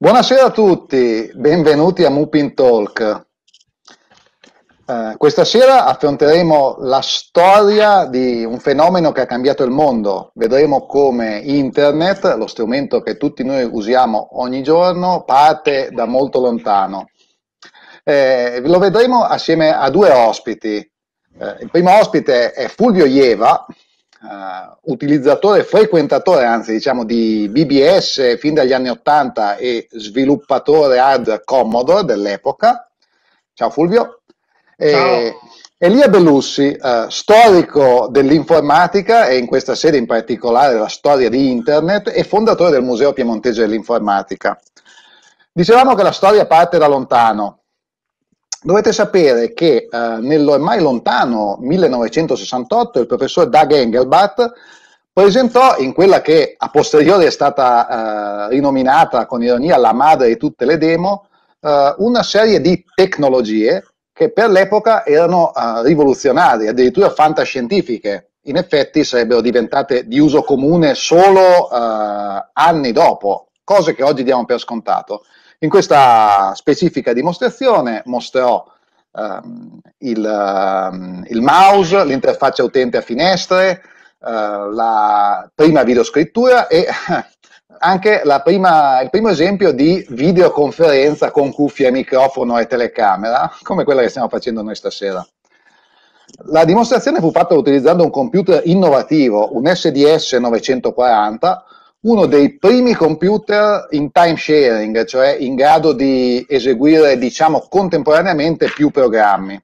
Buonasera a tutti, benvenuti a Mupin Talk. Eh, questa sera affronteremo la storia di un fenomeno che ha cambiato il mondo. Vedremo come Internet, lo strumento che tutti noi usiamo ogni giorno, parte da molto lontano. Eh, lo vedremo assieme a due ospiti. Eh, il primo ospite è Fulvio Ieva, uh, utilizzatore, frequentatore anzi diciamo di BBS fin dagli anni 80 e sviluppatore hard Commodore dell'epoca. Ciao Fulvio. Ciao. Elia Bellussi, uh, storico dell'informatica e in questa sede in particolare della storia di Internet e fondatore del Museo Piemontese dell'Informatica. Dicevamo che la storia parte da lontano, Dovete sapere che eh, nell'ormai lontano 1968 il professor Doug Engelbart presentò in quella che a posteriori è stata eh, rinominata con ironia la madre di tutte le demo, eh, una serie di tecnologie che per l'epoca erano eh, rivoluzionarie, addirittura fantascientifiche. In effetti sarebbero diventate di uso comune solo eh, anni dopo, cose che oggi diamo per scontato. In questa specifica dimostrazione mostrerò um, il, um, il, mouse, l'interfaccia utente a finestre, uh, la prima videoscrittura e anche prima, il primo esempio di videoconferenza con cuffia, microfono e telecamera, come quella che stiamo facendo noi stasera. La dimostrazione fu fatta utilizzando un computer innovativo, un SDS 940, uno dei primi computer in time sharing, cioè in grado di eseguire, diciamo, contemporaneamente più programmi.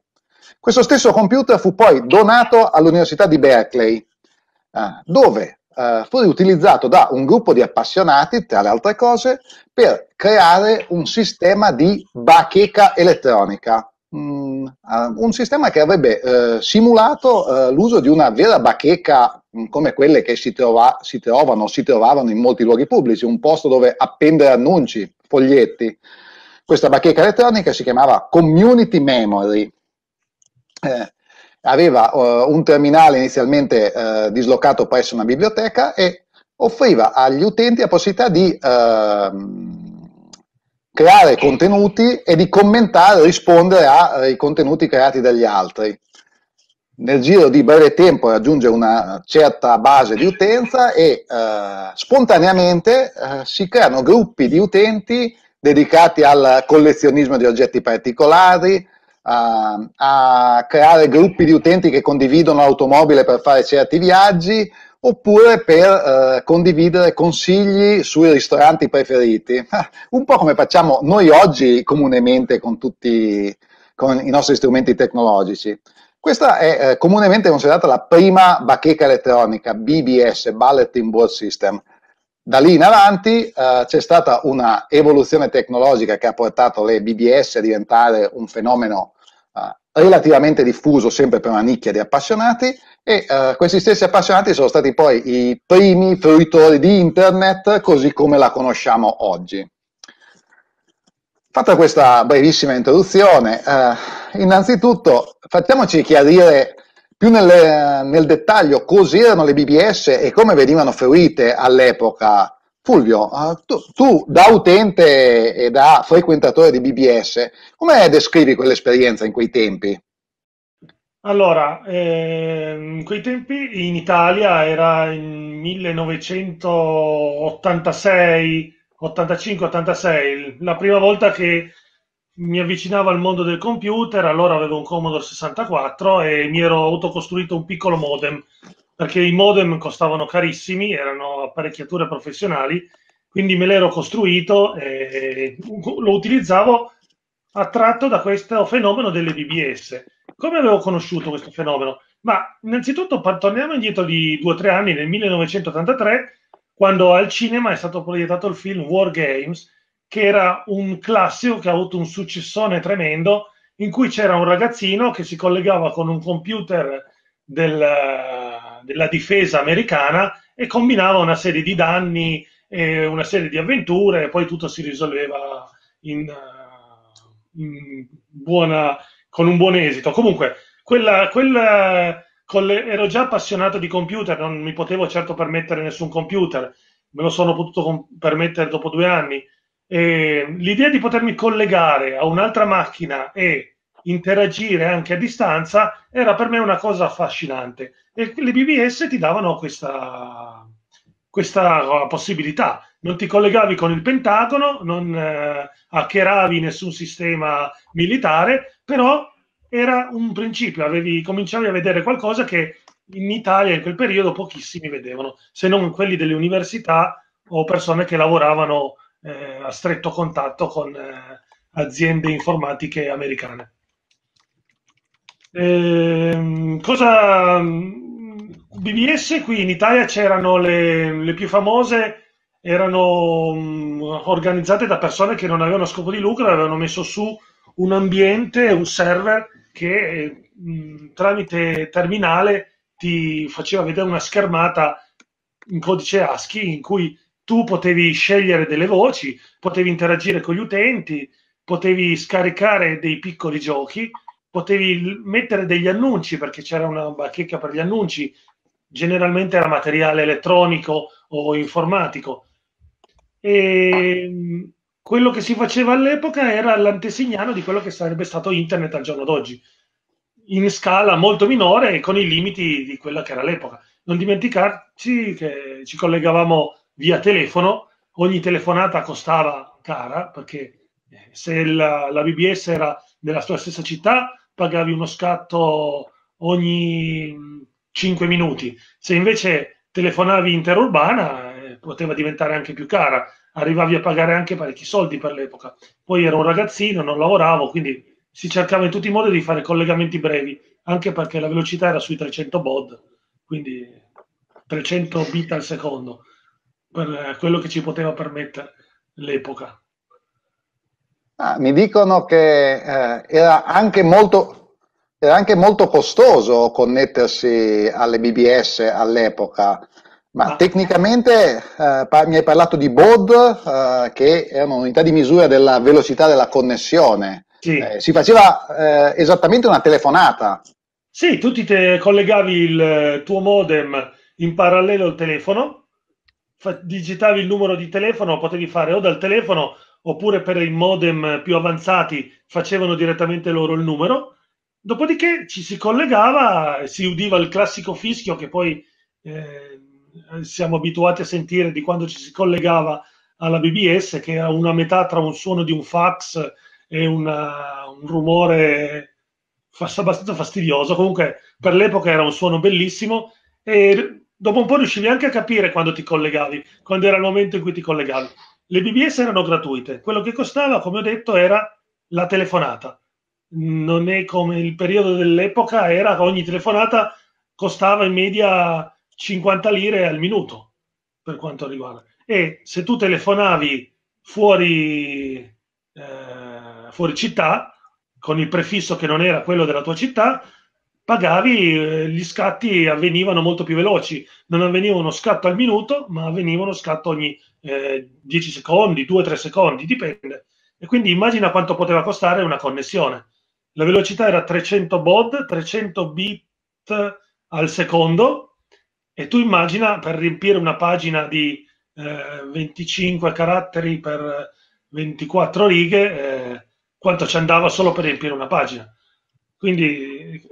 Questo stesso computer fu poi donato all'Università di Berkeley, eh, dove eh, fu utilizzato da un gruppo di appassionati, tra le altre cose, per creare un sistema di bacheca elettronica, mm, eh, un sistema che avrebbe simulato l'uso di una vera bacheca come quelle che si, trova, si trovano, si trovavano in molti luoghi pubblici, un posto dove appendere annunci, foglietti. Questa bacheca elettronica si chiamava Community Memory. Eh, aveva uh, un terminale inizialmente uh, dislocato presso una biblioteca e offriva agli utenti la possibilità di uh, creare contenuti e di commentare, rispondere ai contenuti creati dagli altri nel giro di breve tempo raggiunge una certa base di utenza e eh, spontaneamente eh, si creano gruppi di utenti dedicati al collezionismo di oggetti particolari, a, a creare gruppi di utenti che condividono l'automobile per fare certi viaggi oppure per eh, condividere consigli sui ristoranti preferiti, un po' come facciamo noi oggi comunemente con tutti con i nostri strumenti tecnologici. Questa è eh, comunemente considerata la prima bacheca elettronica, BBS, Bulletin Board System. Da lì in avanti eh, c'è stata una evoluzione tecnologica che ha portato le BBS a diventare un fenomeno eh, relativamente diffuso sempre per una nicchia di appassionati e eh, questi stessi appassionati sono stati poi i primi fruitori di internet così come la conosciamo oggi. Fatta questa brevissima introduzione, eh, innanzitutto facciamoci chiarire più nelle, nel dettaglio cos'erano le BBS e come venivano fruite all'epoca. Fulvio, eh, tu, tu, da utente e da frequentatore di BBS, come descrivi quell'esperienza in quei tempi? Allora, eh, in quei tempi in Italia era il 1986 85-86, la prima volta che mi avvicinavo al mondo del computer, allora avevo un Commodore 64 e mi ero autocostruito un piccolo modem, perché i modem costavano carissimi, erano apparecchiature professionali, quindi me l'ero costruito e lo utilizzavo attratto da questo fenomeno delle BBS. Come avevo conosciuto questo fenomeno? Ma innanzitutto torniamo indietro di due o tre anni, nel 1983 quando al cinema è stato proiettato il film War Games, che era un classico che ha avuto un successone tremendo, in cui c'era un ragazzino che si collegava con un computer del, della difesa americana e combinava una serie di danni e una serie di avventure e poi tutto si risolveva in, in buona, con un buon esito. Comunque, quella, quella le, ero già appassionato di computer, non mi potevo certo permettere nessun computer, me lo sono potuto permettere dopo due anni. E l'idea di potermi collegare a un'altra macchina e interagire anche a distanza era per me una cosa affascinante. E le BBS ti davano questa, questa possibilità. Non ti collegavi con il Pentagono, non eh, hackeravi nessun sistema militare, però era un principio, avevi, cominciavi a vedere qualcosa che in Italia in quel periodo pochissimi vedevano, se non quelli delle università o persone che lavoravano eh, a stretto contatto con eh, aziende informatiche americane. Eh, cosa BBS qui in Italia c'erano le, le più famose erano um, organizzate da persone che non avevano scopo di lucro, avevano messo su un ambiente, un server che mh, tramite terminale ti faceva vedere una schermata in codice ASCII in cui tu potevi scegliere delle voci, potevi interagire con gli utenti, potevi scaricare dei piccoli giochi, potevi mettere degli annunci perché c'era una bacheca per gli annunci, generalmente era materiale elettronico o informatico. E quello che si faceva all'epoca era l'antesignano di quello che sarebbe stato internet al giorno d'oggi, in scala molto minore e con i limiti di quella che era l'epoca. Non dimenticarci che ci collegavamo via telefono, ogni telefonata costava cara perché eh, se la, la BBS era nella tua stessa città pagavi uno scatto ogni 5 minuti, se invece telefonavi interurbana poteva diventare anche più cara, arrivavi a pagare anche parecchi soldi per l'epoca. Poi ero un ragazzino, non lavoravo, quindi si cercava in tutti i modi di fare collegamenti brevi, anche perché la velocità era sui 300 baud, quindi 300 bit al secondo per quello che ci poteva permettere l'epoca. Ah, mi dicono che eh, era, anche molto, era anche molto costoso connettersi alle BBS all'epoca, ma tecnicamente eh, mi hai parlato di baud, eh, che è un'unità di misura della velocità della connessione. Sì. Eh, si faceva eh, esattamente una telefonata. Sì, tu ti collegavi il tuo modem in parallelo al telefono digitavi il numero di telefono, potevi fare o dal telefono oppure per i modem più avanzati facevano direttamente loro il numero. Dopodiché ci si collegava, si udiva il classico fischio che poi eh, siamo abituati a sentire di quando ci si collegava alla BBS, che era una metà tra un suono di un fax e una, un rumore abbastanza fastidioso. Comunque per l'epoca era un suono bellissimo e dopo un po' riuscivi anche a capire quando ti collegavi, quando era il momento in cui ti collegavi. Le BBS erano gratuite, quello che costava, come ho detto, era la telefonata. Non è come il periodo dell'epoca, era ogni telefonata costava in media 50 lire al minuto, per quanto riguarda. E se tu telefonavi fuori, eh, fuori città, con il prefisso che non era quello della tua città, pagavi, eh, gli scatti avvenivano molto più veloci, non avveniva uno scatto al minuto, ma avveniva uno scatto ogni eh, 10 secondi, 2-3 secondi, dipende. E quindi immagina quanto poteva costare una connessione. La velocità era 300 baud, 300 bit al secondo, e tu immagina per riempire una pagina di eh, 25 caratteri per 24 righe, eh, quanto ci andava solo per riempire una pagina. Quindi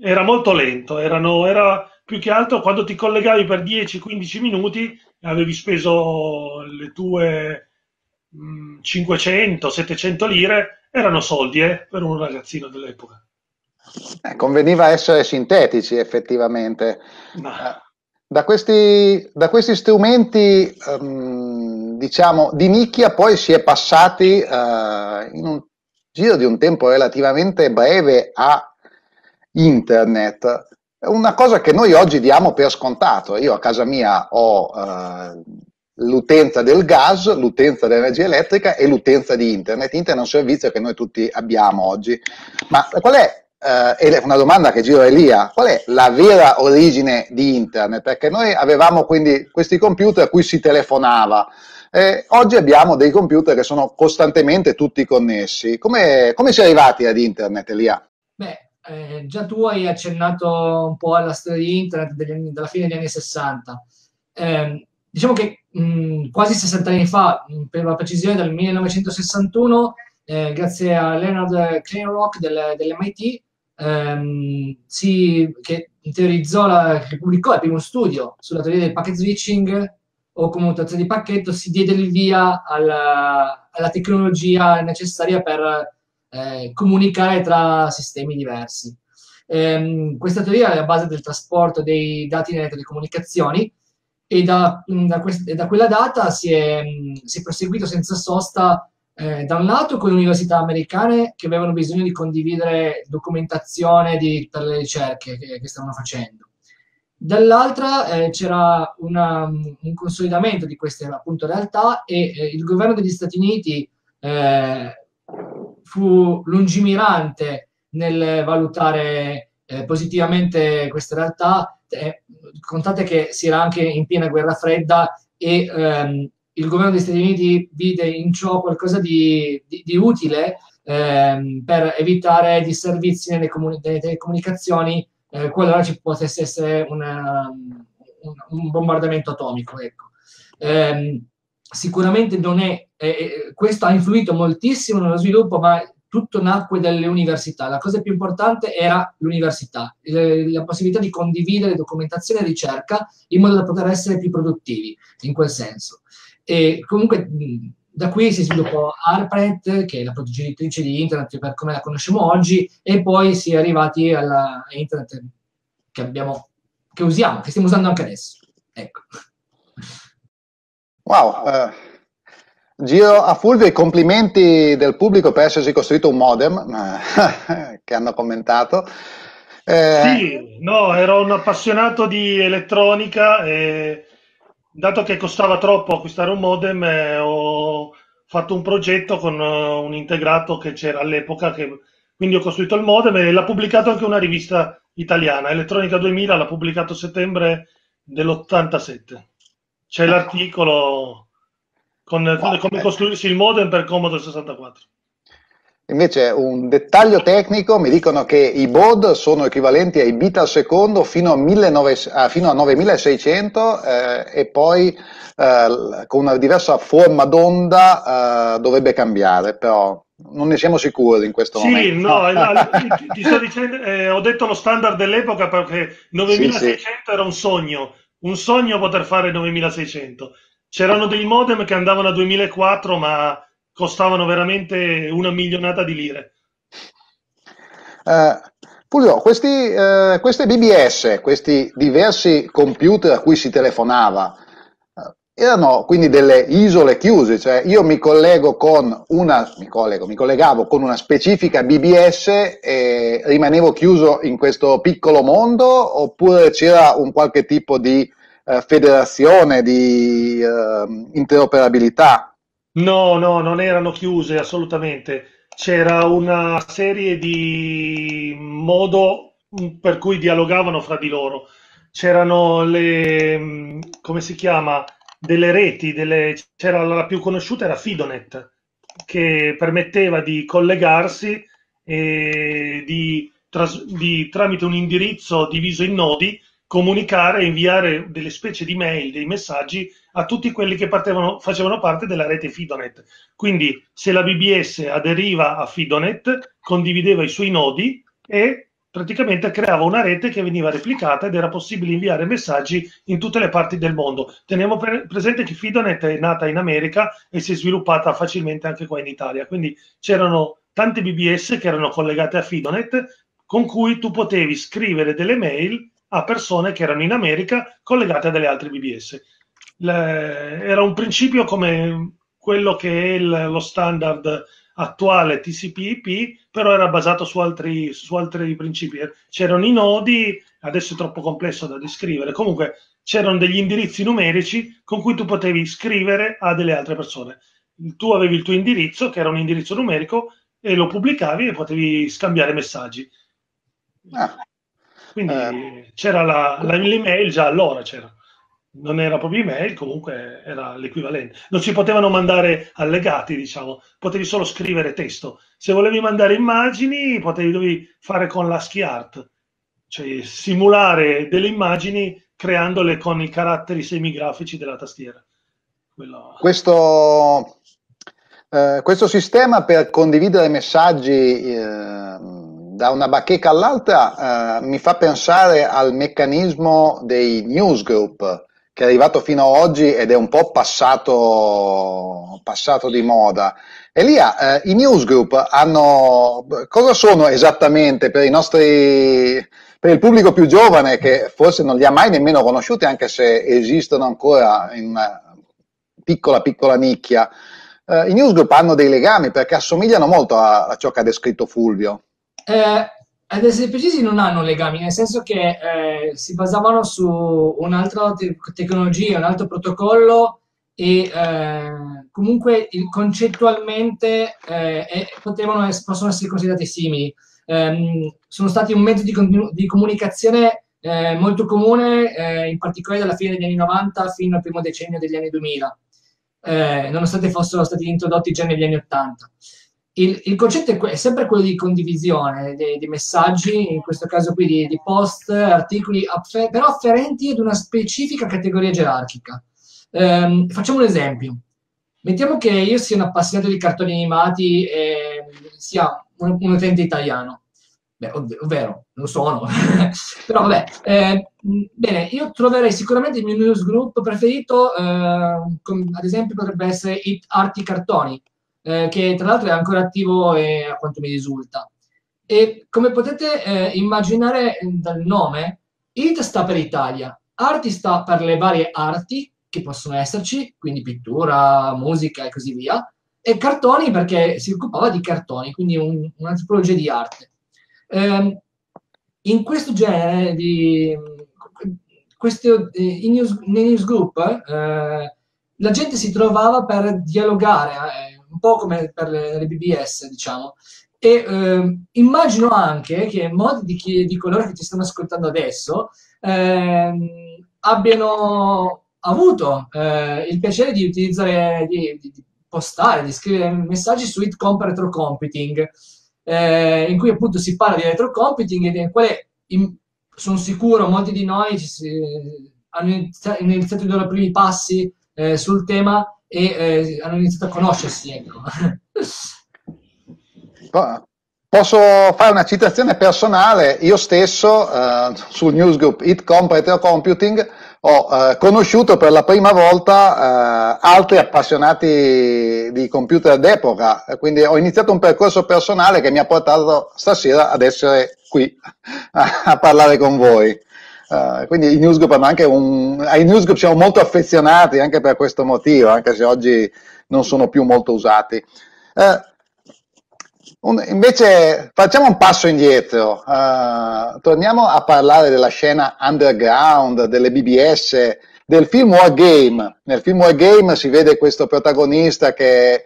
era molto lento, erano, era più che altro quando ti collegavi per 10-15 minuti avevi speso le tue 500-700 lire, erano soldi eh, per un ragazzino dell'epoca. Eh, conveniva essere sintetici effettivamente. No. Eh, da, questi, da questi strumenti um, diciamo di nicchia poi si è passati uh, in un giro di un tempo relativamente breve a internet, una cosa che noi oggi diamo per scontato. Io a casa mia ho eh, l'utenza del gas, l'utenza dell'energia elettrica e l'utenza di internet. Internet è un servizio che noi tutti abbiamo oggi. Ma qual è, eh, una domanda che giro a Elia, qual è la vera origine di internet? Perché noi avevamo quindi questi computer a cui si telefonava. Eh, oggi abbiamo dei computer che sono costantemente tutti connessi. Come, come si è arrivati ad internet, Elia? Beh, eh, già tu hai accennato un po' alla storia di internet degli della fine degli anni 60. Eh, diciamo che mh, quasi 60 anni fa, per la precisione dal 1961, eh, grazie a Leonard Kleinrock del, dell'MIT, ehm, si, che teorizzò, la, che pubblicò il primo studio sulla teoria del packet switching o commutazione di pacchetto, si diede il via alla, alla tecnologia necessaria per eh, comunicare tra sistemi diversi. Eh, questa teoria è a base del trasporto dei dati nelle telecomunicazioni e da, da, quest- da quella data si è, si è, proseguito senza sosta eh, da un lato con le università americane che avevano bisogno di condividere documentazione di, per le ricerche che, che stavano facendo. Dall'altra eh, c'era una, un consolidamento di queste appunto realtà e eh, il governo degli Stati Uniti eh, fu lungimirante nel valutare eh, positivamente queste realtà. Eh, contate che si era anche in piena guerra fredda e ehm, il governo degli Stati Uniti vide in ciò qualcosa di, di, di utile ehm, per evitare disservizi nelle, comuni- nelle telecomunicazioni eh, qualora ci potesse essere una, un, un, bombardamento atomico. Ecco. Eh, sicuramente non è, eh, questo ha influito moltissimo nello sviluppo, ma tutto nacque dalle università. La cosa più importante era l'università, la possibilità di condividere documentazione e ricerca in modo da poter essere più produttivi in quel senso. E comunque da qui si sviluppò ARPANET, che è la progenitrice di Internet per come la conosciamo oggi, e poi si è arrivati alla Internet che abbiamo, che usiamo, che stiamo usando anche adesso. Ecco. Wow, eh, giro a Fulvio i complimenti del pubblico per essersi costruito un modem, eh, che hanno commentato. Eh, sì, no, ero un appassionato di elettronica e dato che costava troppo acquistare un modem, eh, ho fatto un progetto con uh, un integrato che c'era all'epoca, che, quindi ho costruito il modem e l'ha pubblicato anche una rivista italiana, Elettronica 2000, l'ha pubblicato a settembre dell'87. C'è l'articolo con wow, come costruirsi il modem per Commodore 64. Invece un dettaglio tecnico, mi dicono che i baud sono equivalenti ai bit al secondo fino a, 19, ah, fino a 9600 eh, e poi eh, con una diversa forma d'onda eh, dovrebbe cambiare, però non ne siamo sicuri in questo sì, momento. no, no ti, sto dicendo, eh, ho detto lo standard dell'epoca perché 9600 sì, sì. era un sogno, un sogno poter fare 9600. C'erano dei modem che andavano a 2004 ma costavano veramente una milionata di lire. Uh, Fulvio, questi, uh, queste BBS, questi diversi computer a cui si telefonava, uh, erano quindi delle isole chiuse, cioè io mi collego con una, mi, collego, mi collegavo con una specifica BBS e rimanevo chiuso in questo piccolo mondo oppure c'era un qualche tipo di federazione, di interoperabilità No, no, non erano chiuse assolutamente. C'era una serie di modo mm, per cui dialogavano fra di loro. C'erano le, mm, come si chiama, delle reti, delle, c'era la più conosciuta era Fidonet, che permetteva di collegarsi e di, tras, di, tramite un indirizzo diviso in nodi, comunicare e inviare delle specie di mail, dei messaggi a tutti quelli che facevano parte della rete Fidonet. Quindi se la BBS aderiva a Fidonet, condivideva i suoi nodi e praticamente creava una rete che veniva replicata ed era possibile inviare messaggi in tutte le parti del mondo. Teniamo pre- presente che Fidonet è nata in America e si è sviluppata facilmente anche qua in Italia, quindi c'erano tante BBS che erano collegate a Fidonet con cui tu potevi scrivere delle mail a persone che erano in America collegate a delle altre BBS le, era un principio come quello che è il, lo standard attuale TCP/IP, però era basato su altri, su altri principi. C'erano i nodi, adesso è troppo complesso da descrivere, comunque c'erano degli indirizzi numerici con cui tu potevi scrivere a delle altre persone. Tu avevi il tuo indirizzo, che era un indirizzo numerico, e lo pubblicavi e potevi scambiare messaggi. Ah. Quindi eh. c'era la, la, l'email già allora c'era non era proprio email, comunque era l'equivalente. Non si potevano mandare allegati, diciamo, potevi solo scrivere testo. Se volevi mandare immagini, potevi dovevi fare con l'ASCII art, cioè simulare delle immagini creandole con i caratteri semigrafici della tastiera. Quello... Questo, eh, questo, sistema per condividere messaggi eh, da una bacheca all'altra eh, mi fa pensare al meccanismo dei newsgroup che è arrivato fino ad oggi ed è un po' passato, passato di moda. Elia, eh, i newsgroup hanno, cosa sono esattamente per i nostri, per il pubblico più giovane che forse non li ha mai nemmeno conosciuti anche se esistono ancora in una piccola piccola nicchia. Eh, I newsgroup hanno dei legami perché assomigliano molto a, a ciò che ha descritto Fulvio. Eh, ad essere precisi non hanno legami, nel senso che eh, si basavano su un'altra te- tecnologia, un altro protocollo e eh, comunque il, concettualmente eh, potevano, possono essere considerati simili. Um, sono stati un mezzo di, di comunicazione eh, molto comune, eh, in particolare dalla fine degli anni 90 fino al primo decennio degli anni 2000, eh, nonostante fossero stati introdotti già negli anni 80 il, il concetto è, è, sempre quello di condivisione di, di, messaggi, in questo caso qui di, di post, articoli, affer- però afferenti ad una specifica categoria gerarchica. Um, facciamo un esempio. Mettiamo che io sia un appassionato di cartoni animati e sia un, un utente italiano. Beh, ov- ovvero, lo sono. però vabbè, eh, bene, io troverei sicuramente il mio newsgroup preferito, eh, com- ad esempio potrebbe essere It Arti Cartoni, eh, che tra l'altro è ancora attivo e, a quanto mi risulta. E come potete eh, immaginare dal nome, IT sta per Italia, Arti sta per le varie arti che possono esserci, quindi pittura, musica e così via, e cartoni perché si occupava di cartoni, quindi un, una tipologia di arte. Eh, in questo genere di questo, in news, nei newsgroup eh, la gente si trovava per dialogare eh, un po' come per le, le BBS, diciamo. E eh, immagino anche che molti di, chi, di coloro che ci stanno ascoltando adesso eh, abbiano avuto eh, il piacere di utilizzare, di, di, postare, di scrivere messaggi su It Comp Retro Computing, eh, in cui appunto si parla di retro computing e nel quale in, sono sicuro molti di noi si, hanno iniziato, hanno iniziato i loro primi passi eh, sul tema e eh, hanno iniziato a conoscersi. Ecco. Posso fare una citazione personale? Io stesso eh, sul newsgroup It Comparative Computing ho eh, conosciuto per la prima volta eh, altri appassionati di computer d'epoca, quindi ho iniziato un percorso personale che mi ha portato stasera ad essere qui a, a parlare con voi. Uh, quindi i newsgroup hanno anche un, ai newsgroup siamo molto affezionati anche per questo motivo, anche se oggi non sono più molto usati. Uh, un, invece facciamo un passo indietro, uh, torniamo a parlare della scena underground, delle BBS, del film War Game. Nel film War Game si vede questo protagonista che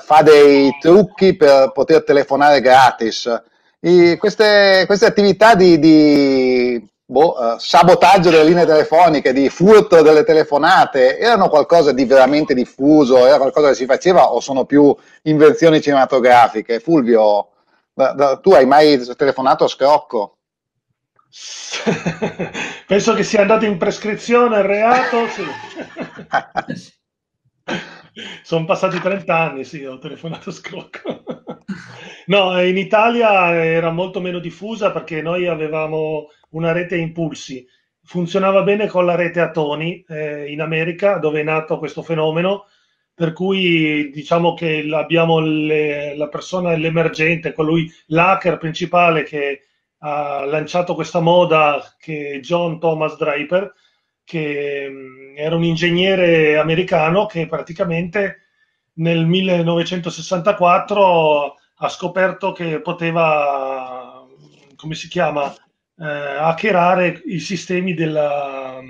fa dei trucchi per poter telefonare gratis. I, queste, queste, attività di, di boh, uh, sabotaggio delle linee telefoniche, di furto delle telefonate, erano qualcosa di veramente diffuso, era qualcosa che si faceva o sono più invenzioni cinematografiche? Fulvio, da, da, tu hai mai telefonato a scrocco? Penso che sia andato in prescrizione il reato. Sì. Sono passati 30 anni, sì, ho telefonato a scrocco. no, in Italia era molto meno diffusa perché noi avevamo una rete a impulsi. Funzionava bene con la rete a toni eh, in America, dove è nato questo fenomeno, per cui diciamo che abbiamo le, la persona, l'emergente, colui, l'hacker principale che ha lanciato questa moda, che è John Thomas Draper, che mh, era un ingegnere americano che praticamente nel 1964 ha scoperto che poteva, come si chiama, eh, hackerare i sistemi della,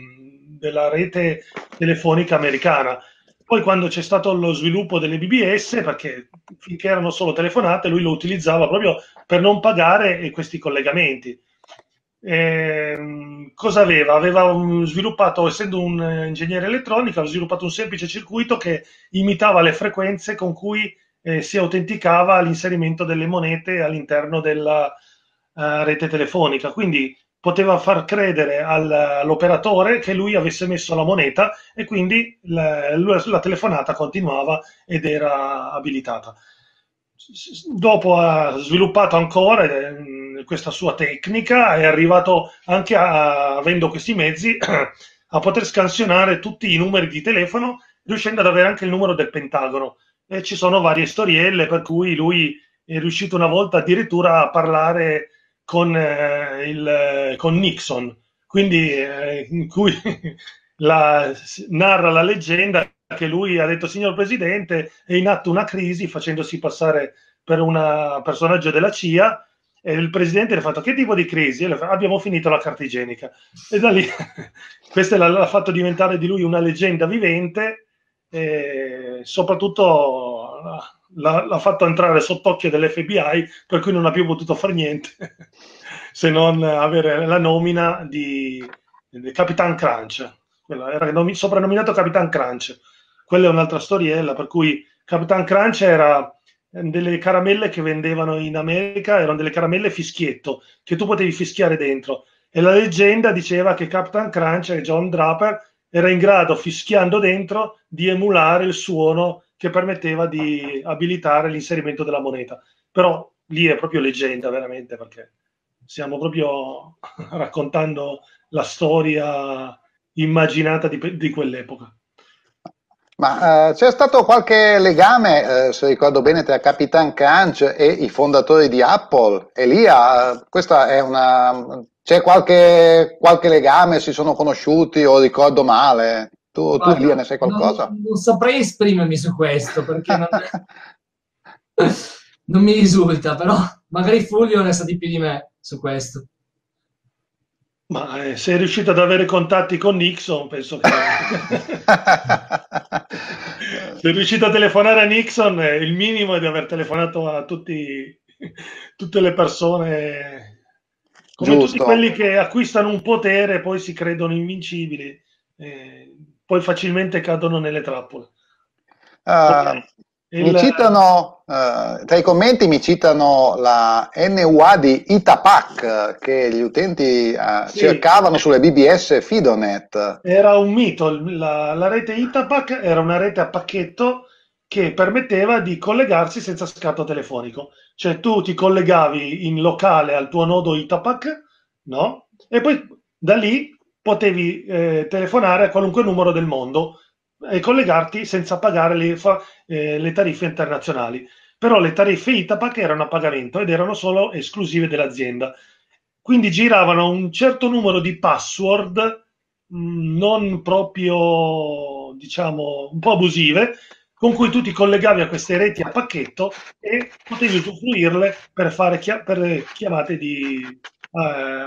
della rete telefonica americana. Poi quando c'è stato lo sviluppo delle BBS, perché finché erano solo telefonate, lui lo utilizzava proprio per non pagare questi collegamenti. Eh, cosa aveva? Aveva sviluppato, essendo un ingegnere elettronico, aveva sviluppato un semplice circuito che imitava le frequenze con cui eh, si autenticava l'inserimento delle monete all'interno della uh, rete telefonica. Quindi poteva far credere al, all'operatore che lui avesse messo la moneta e quindi la, la telefonata continuava ed era abilitata. Dopo ha sviluppato ancora eh, questa sua tecnica, è arrivato anche a, avendo questi mezzi a poter scansionare tutti i numeri di telefono, riuscendo ad avere anche il numero del Pentagono. E ci sono varie storielle per cui lui è riuscito una volta addirittura a parlare con, eh, il, con Nixon, quindi eh, in cui la, narra la leggenda che lui ha detto signor Presidente è in atto una crisi facendosi passare per un personaggio della CIA e il Presidente le ha fatto che tipo di crisi? Fa, abbiamo finito la carta igienica e da lì questo l'ha fatto diventare di lui una leggenda vivente e soprattutto l'ha, l'ha fatto entrare sott'occhio dell'FBI, per cui non ha più potuto fare niente se non avere la nomina di, Capitan Crunch. Quello era nomi, soprannominato Capitan Crunch. Quella è un'altra storiella, per cui Capitan Crunch era delle caramelle che vendevano in America, erano delle caramelle fischietto, che tu potevi fischiare dentro. E la leggenda diceva che Capitan Crunch e John Draper era in grado, fischiando dentro, di emulare il suono che permetteva di abilitare l'inserimento della moneta. Però lì è proprio leggenda, veramente, perché stiamo proprio raccontando la storia immaginata di, di quell'epoca. Ma uh, c'è stato qualche legame, uh, se ricordo bene, tra Capitan Crunch e i fondatori di Apple? Elia, uh, questa è una... c'è qualche, qualche legame, si sono conosciuti o ricordo male? Tu, tu Elia, ne sai qualcosa? Non, non, saprei esprimermi su questo perché non, non, mi risulta, però magari Fulvio ne sa di più di me su questo. Ma eh, sei riuscito ad avere contatti con Nixon, penso che... sei riuscito a telefonare a Nixon, eh, il minimo è di aver telefonato a tutti, tutte le persone, come Giusto. tutti quelli che acquistano un potere e poi si credono invincibili. Eh, poi facilmente cadono nelle trappole. Uh, il... Mi citano, uh, tra i commenti mi citano la NUA di Itapac che gli utenti uh, sì. cercavano sulle BBS Fidonet. Era un mito, la, la rete Itapac era una rete a pacchetto che permetteva di collegarsi senza scatto telefonico. Cioè tu ti collegavi in locale al tuo nodo Itapac, no? E poi da lì potevi eh, telefonare a qualunque numero del mondo e collegarti senza pagare le, eh, le tariffe internazionali. Però le tariffe ITAPAC erano a pagamento ed erano solo esclusive dell'azienda. Quindi giravano un certo numero di password mm, non proprio, diciamo, un po' abusive, con cui tu ti collegavi a queste reti a pacchetto e potevi usufruirle per fare chia- per chiamate di, uh,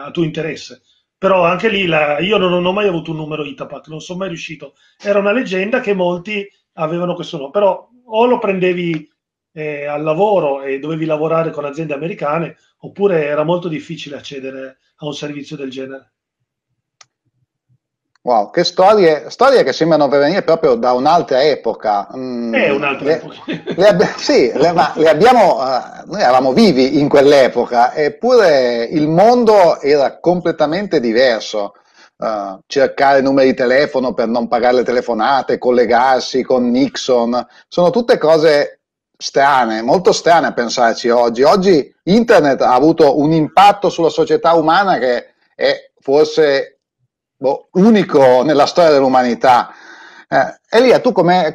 a tuo interesse però anche lì la, io non, non, ho mai avuto un numero Itapac, non sono mai riuscito. Era una leggenda che molti avevano questo nome, però o lo prendevi eh, al lavoro e dovevi lavorare con aziende americane, oppure era molto difficile accedere a un servizio del genere. Wow, che storie, storie che sembrano venire proprio da un'altra epoca. Mm, È un'altra le, epoca. Le ab- sì, le, ma le abbiamo, uh, noi eravamo vivi in quell'epoca, eppure il mondo era completamente diverso. Uh, cercare numeri di telefono per non pagare le telefonate, collegarsi con Nixon, sono tutte cose strane, molto strane a pensarci oggi. Oggi internet ha avuto un impatto sulla società umana che è forse boh, unico nella storia dell'umanità. Eh, Elia, tu come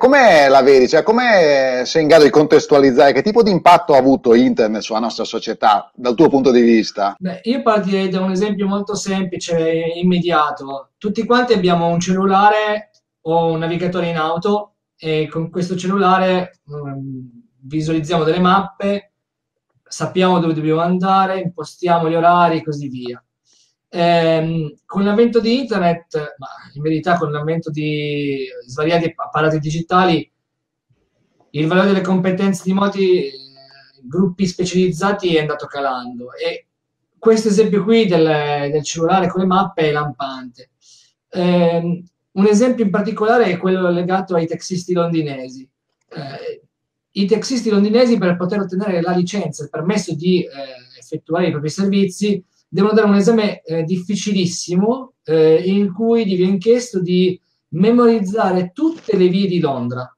la vedi? Cioè, come sei in grado di contestualizzare? Che tipo di impatto ha avuto internet sulla nostra società dal tuo punto di vista? Beh, io partirei da un esempio molto semplice e immediato. Tutti quanti abbiamo un cellulare o un navigatore in auto e con questo cellulare um, visualizziamo delle mappe, sappiamo dove dobbiamo andare, impostiamo gli orari e così via. Eh, con l'avvento di internet, ma in verità con l'avvento di svariati apparati digitali, il valore delle competenze di molti eh, gruppi specializzati è andato calando e questo esempio qui del, del cellulare con le mappe è lampante. Eh, un esempio in particolare è quello legato ai taxisti londinesi. Eh, I taxisti londinesi per poter ottenere la licenza, il permesso di eh, effettuare i propri servizi, devono dare un esame eh, difficilissimo eh, in cui gli viene chiesto di memorizzare tutte le vie di Londra,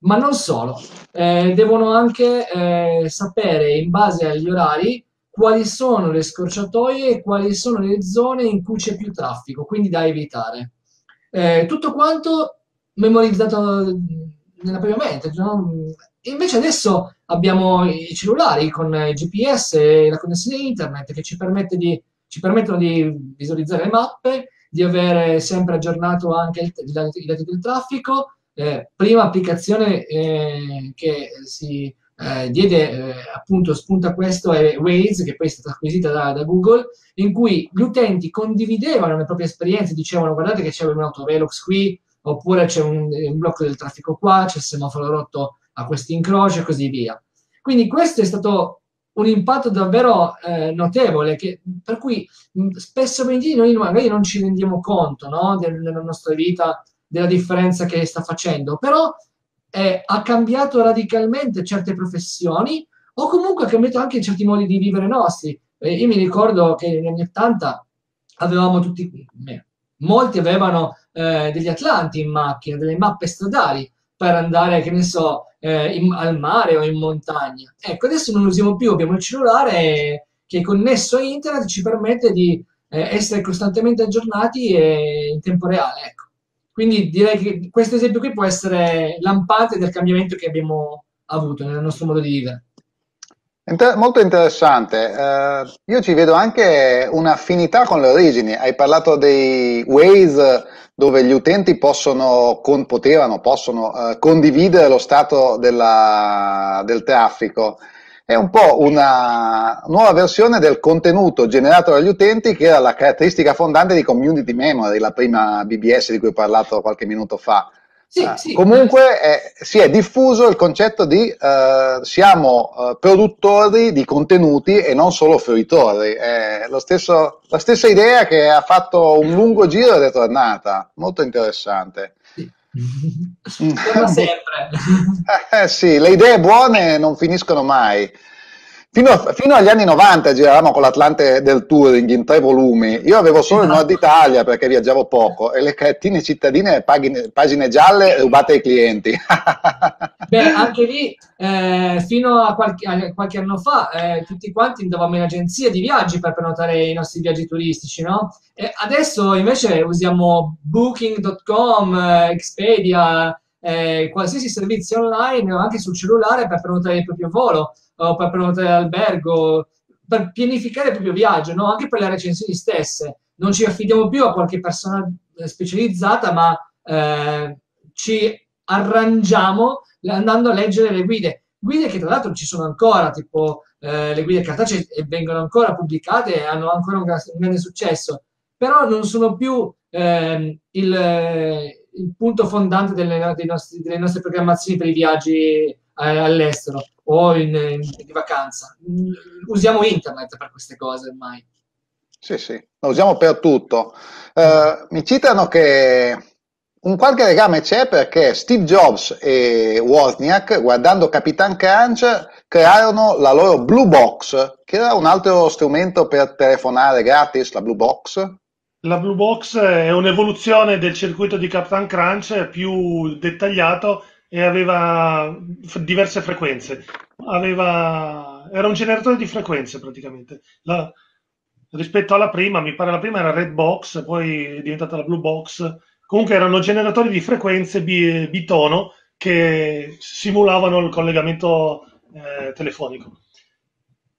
ma non solo, eh, devono anche eh, sapere in base agli orari quali sono le scorciatoie e quali sono le zone in cui c'è più traffico, quindi da evitare. Eh, tutto quanto memorizzato nella prima mente. No? Invece adesso abbiamo i cellulari con il GPS e la connessione internet che ci, di, ci permettono di visualizzare le mappe, di avere sempre aggiornato anche il, i, dati, del traffico. Eh, prima applicazione eh, che si eh, diede eh, appunto spunto a questo è Waze, che poi è stata acquisita da, da, Google, in cui gli utenti condividevano le proprie esperienze, dicevano guardate che c'è un autovelox qui, oppure c'è un, un, blocco del traffico qua, c'è il semaforo rotto a questi incroci e così via. Quindi questo è stato un impatto davvero eh, notevole, che, per cui mh, spesso noi magari non ci rendiamo conto no, del, della nostra vita, della differenza che sta facendo, però eh, ha cambiato radicalmente certe professioni o comunque ha cambiato anche certi modi di vivere nostri. Eh, io mi ricordo che negli anni 80 avevamo tutti, molti avevano eh, degli atlanti in macchina, delle mappe stradali per andare, che ne so, eh, in, al mare o in montagna. Ecco, adesso non lo usiamo più, abbiamo il cellulare che connesso a internet ci permette di eh, essere costantemente aggiornati e in tempo reale. Ecco. Quindi direi che questo esempio qui può essere lampante del cambiamento che abbiamo avuto nel nostro modo di vivere. Inter- molto interessante. Uh, io ci vedo anche un'affinità con le origini. Hai parlato dei Waze dove gli utenti possono, con, potevano, possono uh, condividere lo stato della, del traffico è un po' una nuova versione del contenuto generato dagli utenti che era la caratteristica fondante di Community Memory, la prima BBS di cui ho parlato qualche minuto fa. Sì, uh, sì. Comunque è, si è diffuso il concetto di uh, siamo uh, produttori di contenuti e non solo fruitori. È stesso, la stessa idea che ha fatto un lungo giro ed è tornata. Molto interessante. Come sempre. Eh, sì, le idee buone non finiscono mai. Fino, a, fino, agli anni 90 giravamo con l'Atlante del Touring in tre volumi. Io avevo solo il Nord Italia perché viaggiavo poco e le cartine cittadine, pagine, pagine gialle rubate ai clienti. Beh, anche lì, eh, fino a qualche, a qualche, anno fa, eh, tutti quanti andavamo in agenzia di viaggi per prenotare i nostri viaggi turistici, no? E adesso invece usiamo booking.com, eh, Expedia, eh, qualsiasi servizio online o anche sul cellulare per prenotare il proprio volo o per prenotare l'albergo, per pianificare il proprio viaggio, no? anche per le recensioni stesse. Non ci affidiamo più a qualche persona eh, specializzata, ma eh, ci arrangiamo andando a leggere le guide. Guide che tra l'altro ci sono ancora, tipo eh, le guide cartacee e vengono ancora pubblicate e hanno ancora un, grande successo, però non sono più ehm, il, il, punto fondante delle, nostri, delle nostre programmazioni per i viaggi all'estero o in, in, di vacanza. Usiamo internet per queste cose ormai. Sì, sì, lo usiamo per tutto. Uh, mi citano che un qualche legame c'è perché Steve Jobs e Wozniak, guardando Capitan Crunch, crearono la loro Blue Box, che era un altro strumento per telefonare gratis, la Blue Box. La Blue Box è un'evoluzione del circuito di Capitan Crunch più dettagliato e aveva diverse frequenze. Aveva... Era un generatore di frequenze praticamente. La... Rispetto alla prima, mi pare la prima era Red Box, poi è diventata la Blue Box. Comunque erano generatori di frequenze bi- bitono che simulavano il collegamento eh, telefonico.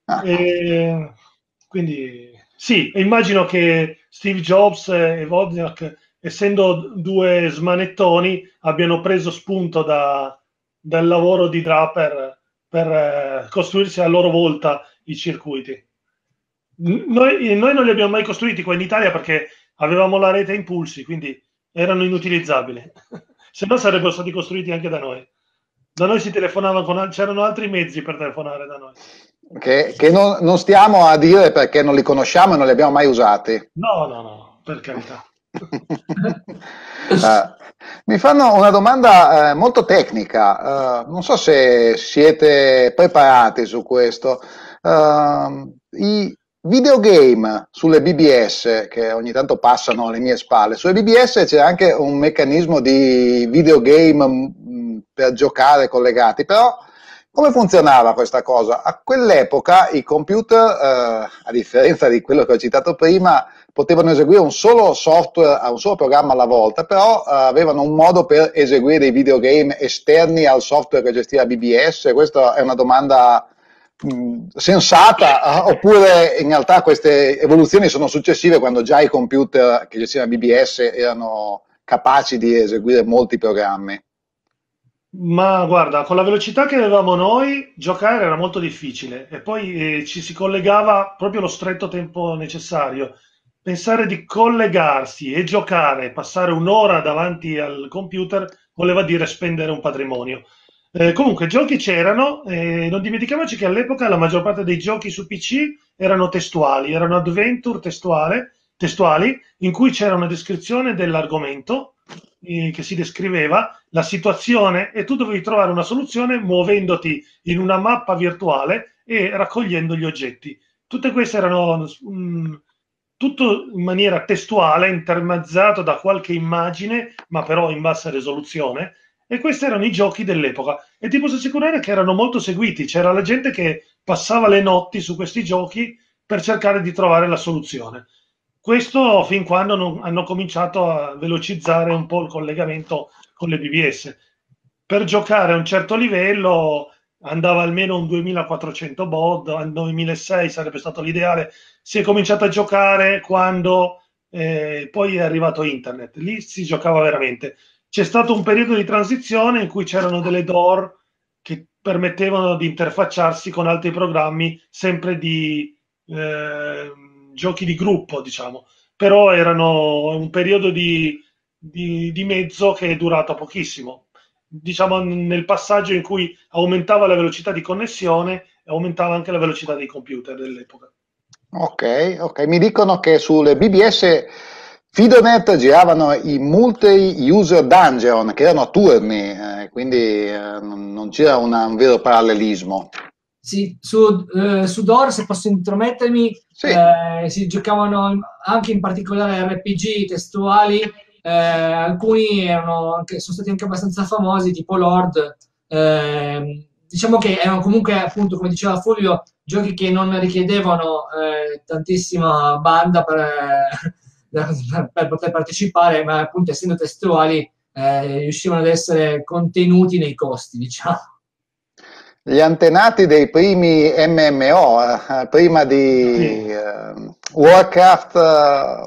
Ah. E quindi sì, immagino che Steve Jobs e Wozniak essendo due smanettoni, abbiano preso spunto da, dal lavoro di Draper per eh, costruirsi a loro volta i circuiti. Noi, noi, non li abbiamo mai costruiti qua in Italia perché avevamo la rete a impulsi, quindi erano inutilizzabili. Se no sarebbero stati costruiti anche da noi. Da noi si telefonava con c'erano altri mezzi per telefonare da noi. Che, che non, non, stiamo a dire perché non li conosciamo e non li abbiamo mai usati. No, no, no, per carità uh, mi fanno una domanda uh, molto tecnica, uh, non so se siete preparati su questo. I, videogame sulle BBS, che ogni tanto passano alle mie spalle, sulle BBS c'è anche un meccanismo di videogame mm, per giocare collegati, però come funzionava questa cosa? A quell'epoca i computer, eh, a differenza di quello che ho citato prima, potevano eseguire un solo software, un solo programma alla volta, però eh, avevano un modo per eseguire dei videogame esterni al software che gestiva BBS. Questa è una domanda mh, sensata, eh, oppure in realtà queste evoluzioni sono successive quando già i computer che gestivano BBS erano capaci di eseguire molti programmi. Ma guarda, con la velocità che avevamo noi, giocare era molto difficile e poi eh, ci si collegava proprio lo stretto tempo necessario. Pensare di collegarsi e giocare, passare un'ora davanti al computer, voleva dire spendere un patrimonio. Eh, comunque, giochi c'erano, eh, non dimentichiamoci che all'epoca la maggior parte dei giochi su PC erano testuali, erano adventure testuale, testuali, in cui c'era una descrizione dell'argomento eh, che si descriveva la situazione e tu dovevi trovare una soluzione muovendoti in una mappa virtuale e raccogliendo gli oggetti. Tutte queste erano mh, mm, tutto in maniera testuale, intermezzato da qualche immagine, ma però in bassa risoluzione. E questi erano i giochi dell'epoca. E ti posso assicurare che erano molto seguiti. C'era la gente che passava le notti su questi giochi per cercare di trovare la soluzione. Questo fin quando non, hanno cominciato a velocizzare un po' il collegamento con le BBS. Per giocare a un certo livello andava almeno un 2400 baud, al 2006 sarebbe stato l'ideale. Si è cominciato a giocare quando eh, poi è arrivato internet, lì si giocava veramente. C'è stato un periodo di transizione in cui c'erano delle door che permettevano di interfacciarsi con altri programmi, sempre di eh, giochi di gruppo, diciamo, però erano un periodo di, di, di mezzo che è durato pochissimo. Diciamo nel passaggio in cui aumentava la velocità di connessione e aumentava anche la velocità dei computer dell'epoca. Ok, ok. Mi dicono che sulle BBS Fidonet giravano i multi-user dungeon che erano a turni, eh, quindi eh, non c'era una, un vero parallelismo. Sì, su, eh, su DOR, se posso intromettermi, sì. eh, si giocavano anche in particolare RPG testuali, eh, alcuni erano anche, sono stati anche abbastanza famosi, tipo Lord. Eh, diciamo che erano comunque, appunto, come diceva Fulvio, giochi che non richiedevano eh, tantissima banda per, per, per, poter partecipare, ma appunto essendo testuali eh, riuscivano ad essere contenuti nei costi, diciamo gli antenati dei primi MMO, eh, prima di eh, Warcraft eh,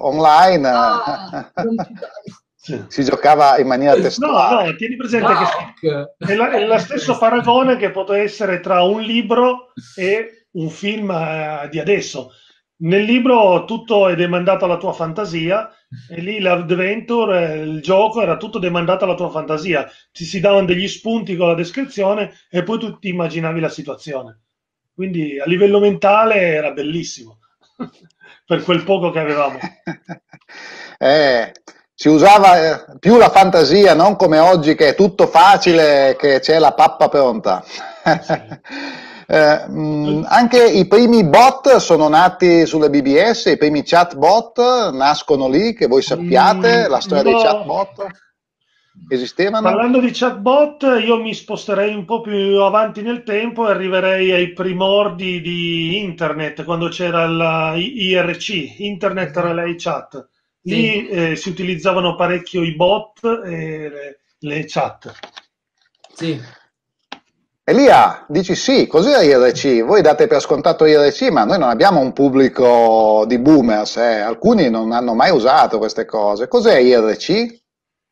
Online, ah, si giocava in maniera testuale. No, no, tieni presente no. che è, la, è lo stesso paragone che può essere tra un libro e un film eh, di adesso. Nel libro tutto è demandato alla tua fantasia e lì l'adventure, il gioco era tutto demandato alla tua fantasia. Ci si davano degli spunti con la descrizione e poi tu ti immaginavi la situazione. Quindi a livello mentale era bellissimo per quel poco che avevamo. eh, si usava eh, più la fantasia, non come oggi che è tutto facile, che c'è la pappa pronta. Sì. Eh, mh, mm, anche i primi bot sono nati sulle BBS, i primi chatbot nascono lì, che voi sappiate, mm, la storia no. dei chatbot esistevano? Parlando di chatbot, io mi sposterei un po' più avanti nel tempo e arriverei ai primordi di internet, quando c'era l'IRC, Internet Relay Chat. Lì sì. eh, si utilizzavano parecchio i bot e le, le chat. Sì. Elia, dici sì, cos'è IRC? Voi date per scontato IRC, ma noi non abbiamo un pubblico di boomers, eh? alcuni non hanno mai usato queste cose. Cos'è IRC?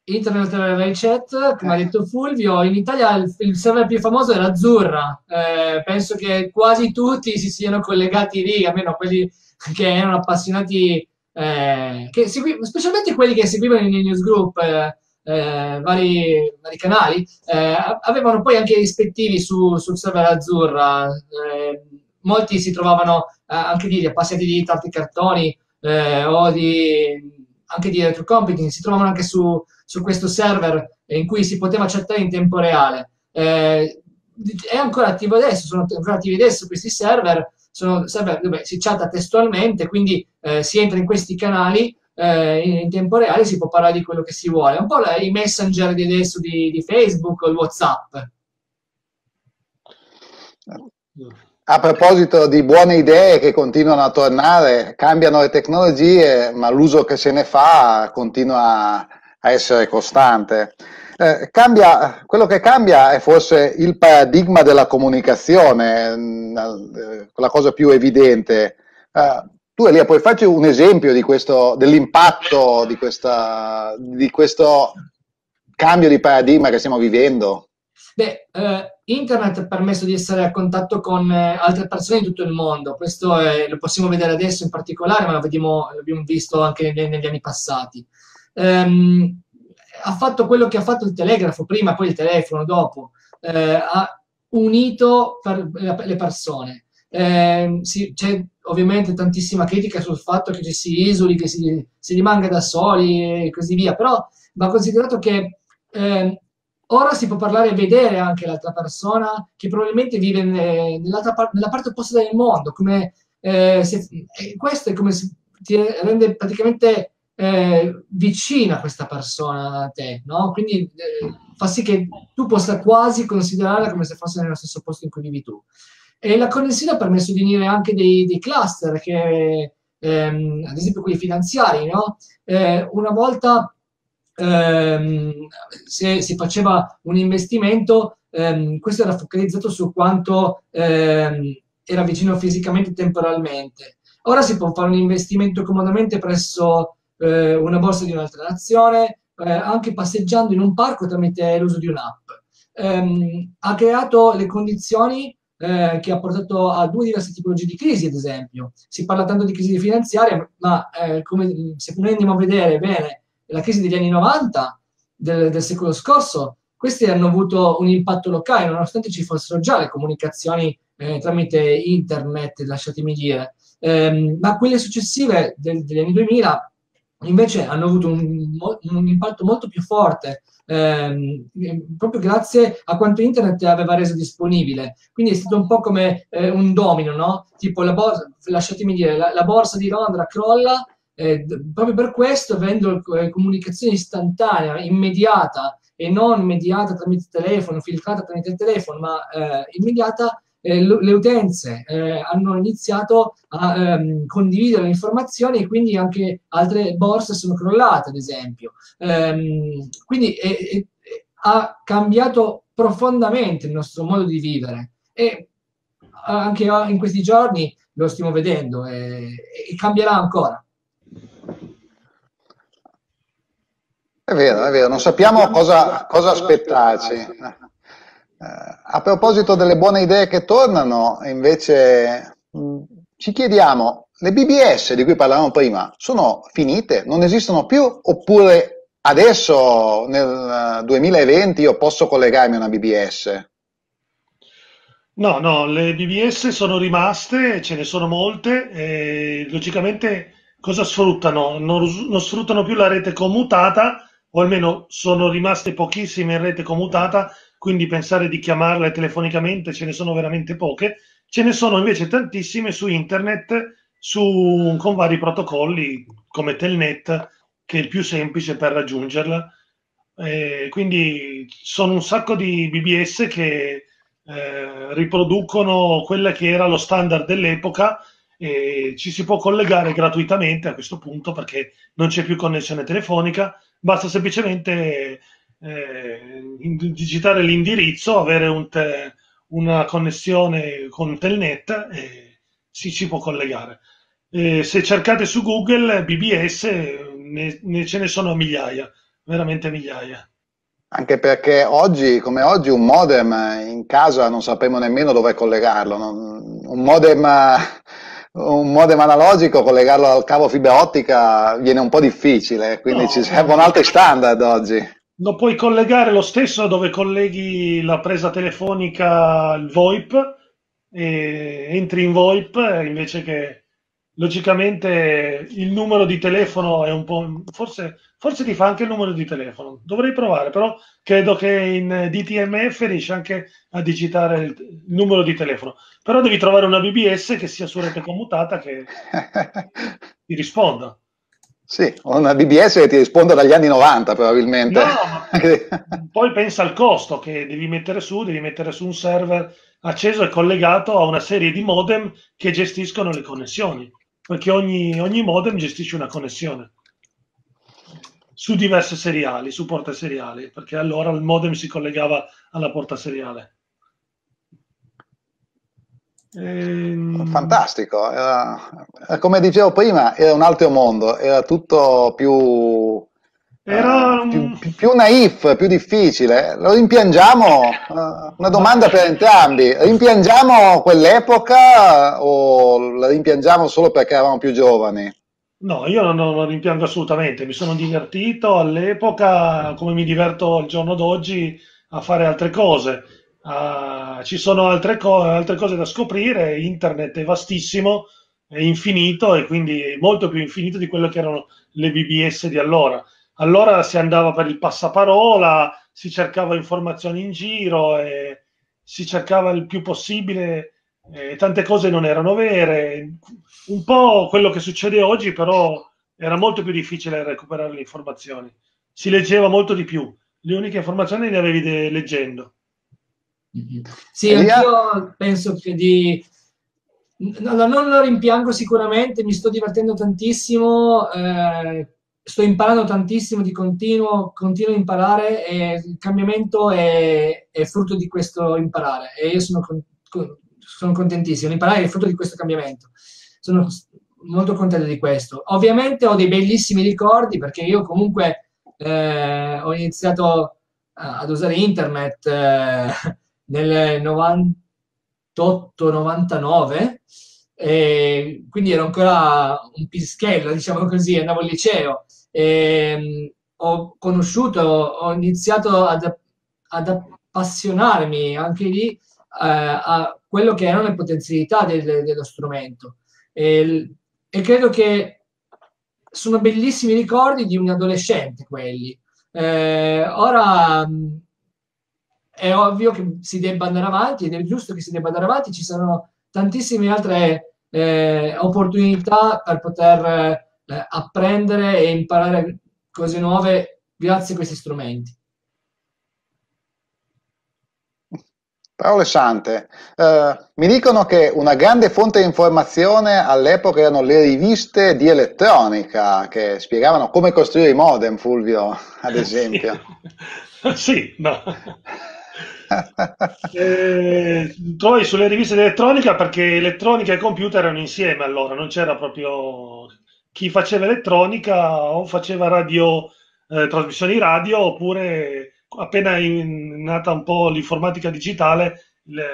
Internet Relay Chat, come ha detto Fulvio, in Italia il, il server più famoso era Azzurra. Eh, penso che quasi tutti si siano collegati lì, almeno quelli che erano appassionati, eh, che segui- specialmente quelli che seguivano i newsgroup. Eh, eh, vari, vari, canali, eh, avevano poi anche i rispettivi su, sul server Azzurra. Eh, molti si trovavano eh, anche di appassionati di tanti cartoni eh, o di, anche di retro computing, si trovavano anche su, su, questo server in cui si poteva chattare in tempo reale. è ancora attivo adesso, sono ancora attivi adesso questi server, sono server dove si chatta testualmente, quindi eh, si entra in questi canali eh, in, tempo reale, si può parlare di quello che si vuole. Un po' la, i messenger di adesso di, di Facebook o il WhatsApp. A proposito di buone idee che continuano a tornare, cambiano le tecnologie, ma l'uso che se ne fa continua a essere costante. Eh, cambia, quello che cambia è forse il paradigma della comunicazione, mm, eh, la cosa più evidente. Eh, tu Elia, puoi farci un esempio questo, dell'impatto di, questa, di questo cambio di paradigma che stiamo vivendo? Beh, eh, internet ha permesso di essere a contatto con eh, altre persone di tutto il mondo, questo è, lo possiamo vedere adesso in particolare, ma lo vediamo, l'abbiamo visto anche negli, negli anni passati. Um, ha fatto quello che ha fatto il telegrafo prima, poi il telefono dopo, eh, ha unito per, le persone. Eh, sì, c'è ovviamente tantissima critica sul fatto che ci si isoli, che si, si rimanga da soli e così via, però va considerato che eh, Ora si può parlare e vedere anche l'altra persona che probabilmente vive nella parte opposta del mondo, come, eh, se, questo è come se ti rende praticamente eh, vicina questa persona a te, no? Quindi eh, fa sì che tu possa quasi considerarla come se fosse nello stesso posto in cui vivi tu. E la connessione ha permesso di unire anche dei, dei cluster, che, ehm, ad esempio quelli finanziari, no? Eh, una volta ehm, se si faceva un investimento, ehm, questo era focalizzato su quanto ehm, era vicino fisicamente e temporalmente. Ora si può fare un investimento comodamente presso eh, una borsa di un'altra nazione, eh, anche passeggiando in un parco tramite l'uso di un'app. Ehm, ha creato le condizioni eh, che ha portato a due diverse tipologie di crisi, ad esempio. Si parla tanto di crisi finanziaria, ma eh, come, se noi andiamo a vedere bene la crisi degli anni 90 del, del, secolo scorso, questi hanno avuto un impatto locale, nonostante ci fossero già le comunicazioni eh, tramite internet, lasciatemi dire. Eh, ma quelle successive del, degli anni 2000 invece hanno avuto un, un impatto molto più forte, ehm, proprio grazie a quanto internet aveva reso disponibile. Quindi è stato un po' come eh, un domino, no? Tipo la borsa, lasciatemi dire, la, la borsa di Londra crolla eh, proprio per questo, avendo eh, comunicazione istantanea, immediata e non mediata tramite telefono, filtrata tramite telefono, ma eh, immediata, eh, le utenze eh, hanno iniziato a ehm, condividere le informazioni e quindi anche altre borse sono crollate, ad esempio. Ehm, quindi ha cambiato profondamente il nostro modo di vivere e anche in questi giorni lo stiamo vedendo e, e cambierà ancora. È vero, è vero, non sappiamo cosa, cosa aspettarci. Eh, a proposito delle buone idee che tornano, invece mh, ci chiediamo, le BBS di cui parlavamo prima sono finite? Non esistono più? Oppure adesso, nel 2020, io posso collegarmi a una BBS? No, no, le BBS sono rimaste, ce ne sono molte, e logicamente cosa sfruttano? Non, non sfruttano più la rete commutata, o almeno sono rimaste pochissime in rete commutata, quindi pensare di chiamarle telefonicamente ce ne sono veramente poche. Ce ne sono invece tantissime su internet su, con vari protocolli come Telnet, che è il più semplice per raggiungerla. Eh, quindi sono un sacco di BBS che eh, riproducono quella che era lo standard dell'epoca e ci si può collegare gratuitamente a questo punto perché non c'è più connessione telefonica basta semplicemente eh, digitare l'indirizzo, avere un te, una connessione con Telnet e si, si può collegare. E se cercate su Google BBS ne, ne, ce ne sono migliaia, veramente migliaia. Anche perché oggi, come oggi, un modem in casa non sapremo nemmeno dove collegarlo. Non, un modem un modem analogico, collegarlo al cavo fibra ottica viene un po' difficile, quindi no, ci servono altri standard oggi. Lo puoi collegare lo stesso dove colleghi la presa telefonica, il VoIP, e entri in VoIP invece che logicamente il numero di telefono è un po'... forse, forse ti fa anche il numero di telefono. Dovrei provare, però credo che in DTMF riesci anche a digitare il, il numero di telefono. Però devi trovare una BBS che sia su rete commutata che ti risponda. Sì, una BBS che ti risponda dagli anni 90 probabilmente. No, poi pensa al costo che devi mettere su, devi mettere su un server acceso e collegato a una serie di modem che gestiscono le connessioni perché ogni, ogni modem gestisce una connessione su diverse seriali, su porte seriali, perché allora il modem si collegava alla porta seriale. Ehm... Fantastico, era, come dicevo prima, era un altro mondo, era tutto più, era uh, più, più, più, naif, più difficile. Lo rimpiangiamo? Uh, una domanda per entrambi. Rimpiangiamo quell'epoca o la rimpiangiamo solo perché eravamo più giovani? No, io non, lo rimpiango assolutamente. Mi sono divertito all'epoca, come mi diverto il giorno d'oggi, a fare altre cose. Uh, ci sono altre, co- altre cose da scoprire. Internet è vastissimo, è infinito e quindi molto più infinito di quello che erano le BBS di allora allora si andava per il passaparola, si cercava informazioni in giro si cercava il più possibile, tante cose non erano vere. Un po' quello che succede oggi, però era molto più difficile recuperare le informazioni. Si leggeva molto di più, le uniche informazioni le avevi de- leggendo. Sì, anch'io penso che di... No, non lo rimpiango sicuramente, mi sto divertendo tantissimo. Eh, sto imparando tantissimo di continuo, continuo a imparare e il cambiamento è, è, frutto di questo imparare e io sono, con, sono contentissimo. L'imparare è frutto di questo cambiamento. Sono molto contento di questo. Ovviamente ho dei bellissimi ricordi perché io comunque eh, ho iniziato ad usare internet eh, nel 98-99 e quindi ero ancora un pischello, diciamo così, andavo al liceo eh, ho conosciuto, ho iniziato ad, ad appassionarmi anche lì eh, a quello che erano le potenzialità del, dello strumento. E, e, credo che sono bellissimi ricordi di un adolescente quelli. Eh, ora è ovvio che si debba andare avanti ed è giusto che si debba andare avanti, ci sono tantissime altre eh, opportunità per poter eh, apprendere e imparare cose nuove grazie a questi strumenti. Parole sante. Uh, mi dicono che una grande fonte di informazione all'epoca erano le riviste di elettronica che spiegavano come costruire i modem, Fulvio, ad esempio. sì, sì no. eh, trovi sulle riviste di elettronica perché elettronica e computer erano insieme allora, non c'era proprio chi faceva elettronica o faceva radio, eh, trasmissioni radio oppure appena è nata un po' l'informatica digitale le,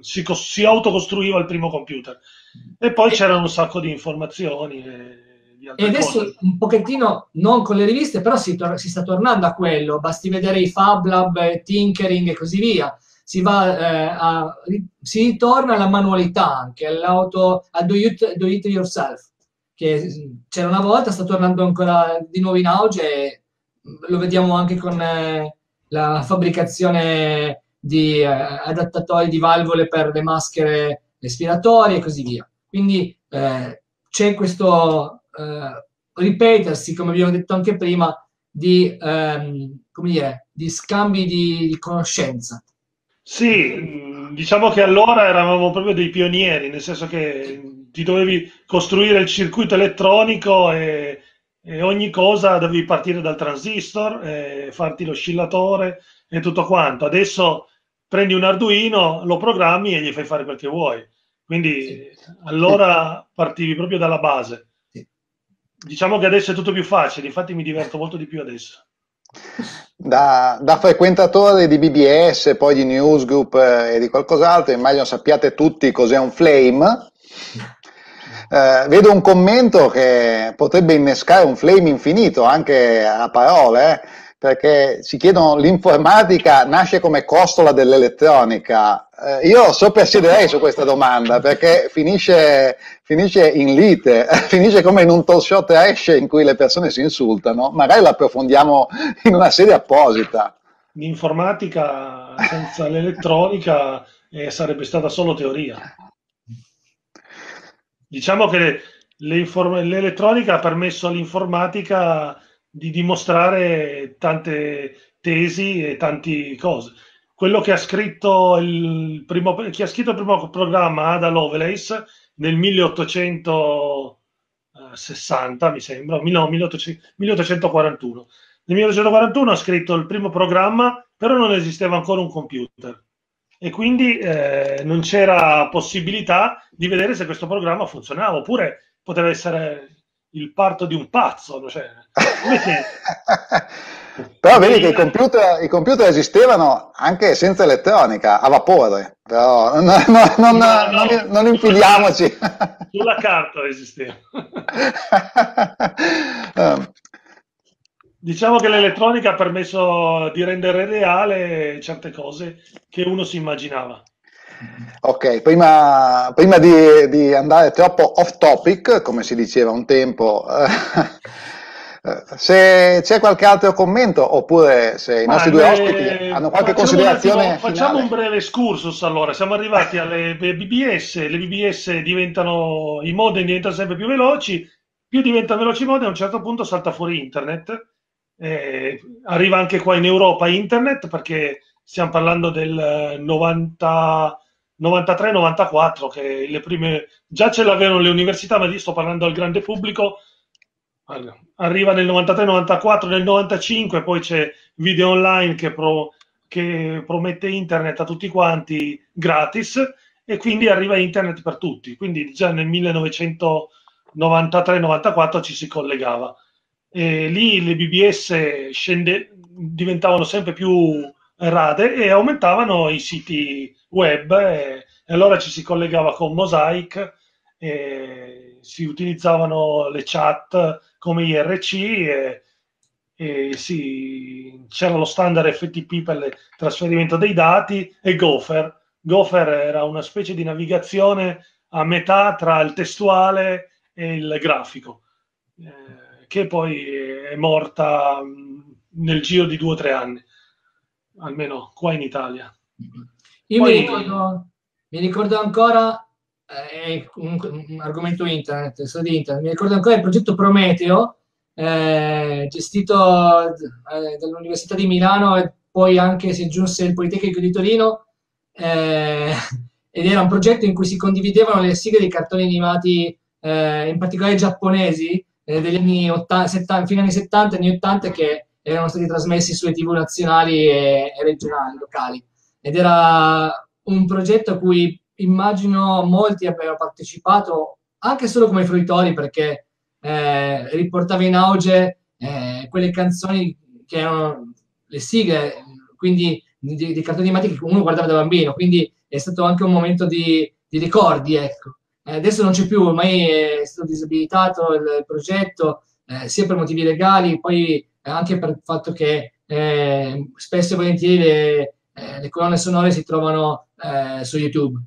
si, si, autocostruiva il primo computer. E poi c'erano un sacco di informazioni e, e adesso cose. un pochettino non con le riviste però si, tor- si, sta tornando a quello basti vedere i Fab Lab, Tinkering e così via si va eh, a, si ritorna alla manualità anche all'auto a do it, do it yourself che c'era una volta, sta tornando ancora di nuovo in auge e lo vediamo anche con eh, la fabbricazione di eh, adattatori di valvole per le maschere respiratorie e così via. Quindi eh, c'è questo eh, ripetersi, come abbiamo detto anche prima, di, ehm, come dire, di scambi di, di conoscenza. Sì, diciamo che allora eravamo proprio dei pionieri, nel senso che ti dovevi costruire il circuito elettronico e, e ogni cosa dovevi partire dal transistor, farti l'oscillatore e tutto quanto. Adesso prendi un Arduino, lo programmi e gli fai fare quel che vuoi. Quindi sì. allora partivi proprio dalla base. Diciamo che adesso è tutto più facile, infatti mi diverto molto di più adesso. Da, da, frequentatore di BBS, poi di Newsgroup eh, e di qualcos'altro, immagino sappiate tutti cos'è un flame. Eh, vedo un commento che potrebbe innescare un flame infinito anche a parole, eh, perché ci chiedono l'informatica nasce come costola dell'elettronica. Eh, io soprassiederei su questa domanda perché finisce, finisce, in lite, finisce come in un talk show trash in cui le persone si insultano. Magari lo approfondiamo in una serie apposita. L'informatica senza l'elettronica eh, sarebbe stata solo teoria. Diciamo che l'elettronica ha permesso all'informatica di dimostrare tante tesi e tante cose. Quello che ha scritto il primo, chi ha scritto il primo programma Ada Lovelace nel 1860, mi sembra, no, 1841. Nel 1841 ha scritto il primo programma, però non esisteva ancora un computer e quindi eh, non c'era possibilità di vedere se questo programma funzionava, oppure poteva essere il parto di un pazzo. Cioè, però vedi che i computer, i computer, esistevano anche senza elettronica, a vapore, però no, no, no, non, non infiliamoci. Sulla carta esisteva. um, Diciamo che l'elettronica ha permesso di rendere reale certe cose che uno si immaginava. Ok, prima, prima di, di, andare troppo off topic, come si diceva un tempo, se c'è qualche altro commento oppure se i nostri Ma due ospiti hanno qualche considerazione. Un facciamo un breve excursus allora, siamo arrivati alle BBS, le BBS diventano, i modem diventano sempre più veloci, più diventano veloci i modem a un certo punto salta fuori internet eh, arriva anche qua in Europa internet perché stiamo parlando del 90, 93-94 che le prime già ce l'avevano le università ma io sto parlando al grande pubblico. Arriva nel 93-94 nel 95 poi c'è video online che, pro, che promette internet a tutti quanti gratis e quindi arriva internet per tutti. Quindi già nel 1993-94 ci si collegava. E lì le BBS scende, diventavano sempre più rade e aumentavano i siti web e, e allora ci si collegava con Mosaic e si utilizzavano le chat come IRC e, e si, c'era lo standard FTP per il trasferimento dei dati e Gopher. Gopher era una specie di navigazione a metà tra il testuale e il grafico. Eh, che poi è morta nel giro di due o tre anni, almeno qua in Italia. Io poi... mi, ricordo, mi, ricordo, ancora, eh, un, un, argomento internet, internet, mi ricordo ancora il progetto Prometeo, eh, gestito eh, dall'Università di Milano e poi anche si aggiunse il Politecnico di Torino, eh, ed era un progetto in cui si condividevano le sigle di cartoni animati, eh, in particolare giapponesi, eh, degli anni 80, 70, fine anni 70 e anni 80 che erano stati trasmessi sulle tv nazionali e, e regionali, locali. Ed era un progetto a cui immagino molti abbiano partecipato anche solo come fruitori perché eh, riportava in auge eh, quelle canzoni che erano le sigle, quindi di, di cartoni animati che uno guardava da bambino, quindi è stato anche un momento di, di ricordi, ecco. Eh, adesso non c'è più, ormai è stato disabilitato il progetto, eh, sia per motivi legali, poi anche per il fatto che eh, spesso e volentieri le, eh, le, colonne sonore si trovano eh, su YouTube.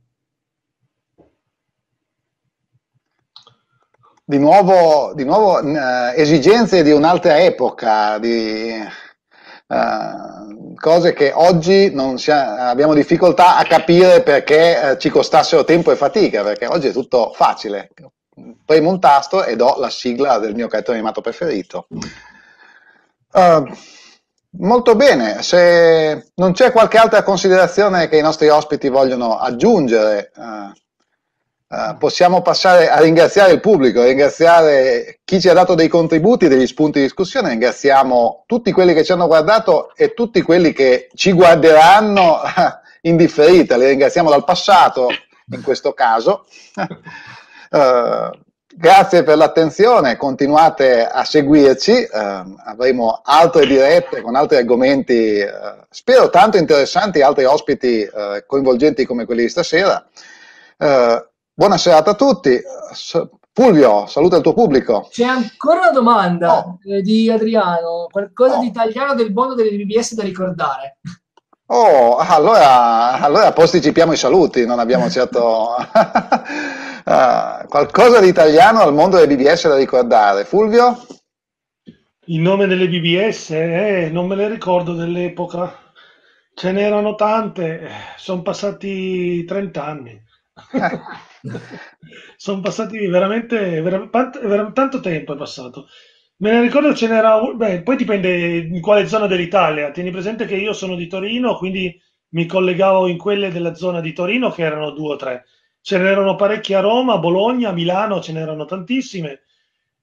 Di nuovo, di nuovo eh, esigenze di un'altra epoca, di, Uh, cose che oggi ha, abbiamo difficoltà a capire perché uh, ci costassero tempo e fatica, perché oggi è tutto facile. Premo un tasto e do la sigla del mio cartone animato preferito. Uh, molto bene, se non c'è qualche altra considerazione che i nostri ospiti vogliono aggiungere, Uh, possiamo passare a ringraziare il pubblico, ringraziare chi ci ha dato dei contributi, degli spunti di discussione, ringraziamo tutti quelli che ci hanno guardato e tutti quelli che ci guarderanno in differita, li ringraziamo dal passato in questo caso. Uh, grazie per l'attenzione, continuate a seguirci, uh, avremo altre dirette con altri argomenti, spero tanto interessanti, altri ospiti coinvolgenti come quelli di stasera. Buona serata a tutti. Fulvio, saluta il tuo pubblico. C'è ancora una domanda oh. eh, di Adriano, qualcosa oh. di italiano del mondo delle BBS da ricordare. Oh, allora, allora posticipiamo i saluti, non abbiamo certo uh, qualcosa di italiano al mondo delle BBS da ricordare. Fulvio? Il nome delle BBS? Eh, non me le ricordo dell'epoca. Ce n'erano tante, sono passati 30 anni. sono passati veramente, veramente, veramente, tanto tempo è passato. Me ne ricordo ce n'era, beh, poi dipende in quale zona dell'Italia. Tieni presente che io sono di Torino, quindi mi collegavo in quelle della zona di Torino che erano due o tre. Ce n'erano parecchie a Roma, Bologna, Milano, ce n'erano tantissime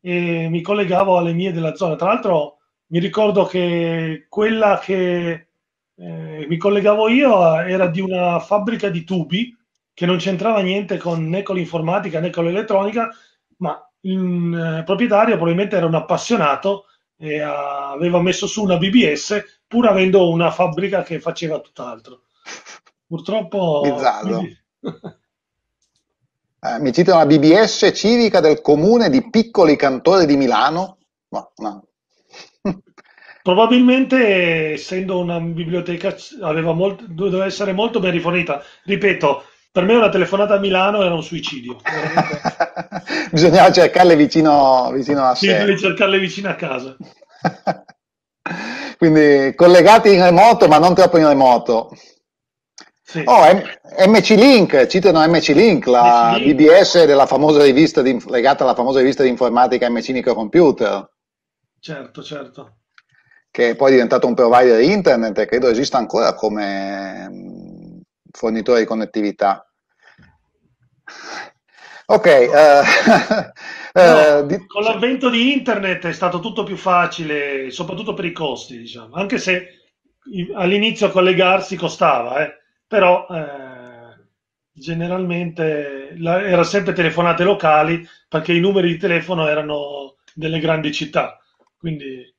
e mi collegavo alle mie della zona. Tra l'altro mi ricordo che quella che eh, mi collegavo io era di una fabbrica di tubi che non c'entrava niente con, né con l'informatica né con l'elettronica, ma il eh, proprietario probabilmente era un appassionato e aveva messo su una BBS pur avendo una fabbrica che faceva tutt'altro. Purtroppo... Quindi... eh, mi cita una BBS civica del comune di Piccoli Cantori di Milano. No, no. Probabilmente, essendo una biblioteca, molto, doveva essere molto ben rifornita. Ripeto, per me una telefonata a Milano era un suicidio. Bisognava cercarle vicino, vicino a sì, sé. Sì, cercarle vicino a casa. Quindi collegati in remoto, ma non troppo in remoto. Sì. Oh, MC Link, citano MC Link, la BBS della famosa rivista di, legata alla famosa rivista di informatica MC Microcomputer. Certo, certo. Che poi è diventato un provider internet e credo esista ancora come fornitore di connettività. Ok, uh, no, di... con l'avvento di internet è stato tutto più facile, soprattutto per i costi, diciamo. anche se all'inizio collegarsi costava, eh. però eh, generalmente la, era sempre telefonate locali perché i numeri di telefono erano delle grandi città. Quindi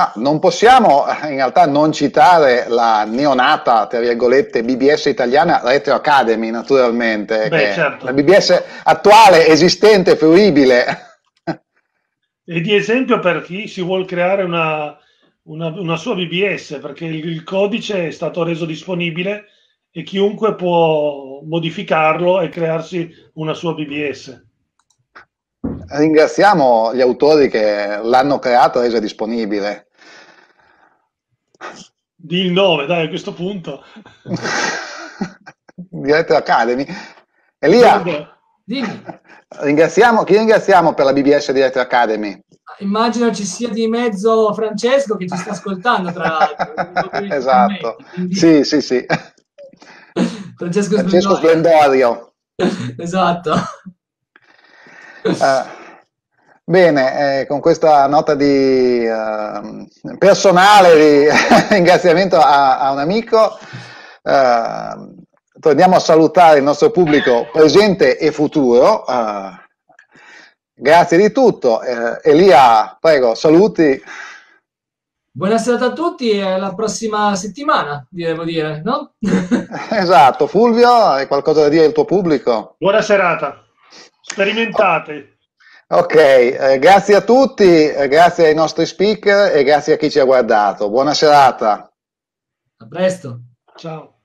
Ah, non possiamo in realtà non citare la neonata, tra virgolette, BBS italiana Retro Academy, naturalmente. Beh, certo. La BBS attuale, esistente, fruibile. E di esempio per chi si vuole creare una, una, una sua BBS, perché il, il codice è stato reso disponibile e chiunque può modificarlo e crearsi una sua BBS. Ringraziamo gli autori che l'hanno creato e reso disponibile. Di il nome, dai, a questo punto. Director Academy. Elia, Dimmi. ringraziamo, chi ringraziamo per la BBS Director Academy? Immagino ci sia di mezzo Francesco che ci sta ascoltando, tra l'altro. esatto, quindi... sì, sì, sì. Francesco, Francesco Splendorio. esatto. Uh, Bene, eh, con questa nota di eh, personale di ringraziamento a, a, un amico, eh, torniamo a salutare il nostro pubblico presente e futuro. Eh, grazie di tutto. Eh, Elia, prego, saluti. Buonasera a tutti e alla prossima settimana, devo dire, no? esatto. Fulvio, hai qualcosa da dire al tuo pubblico? Buona serata. Sperimentate. Ok, eh, grazie a tutti, eh, grazie ai nostri speaker e grazie a chi ci ha guardato. Buona serata. A presto. Ciao.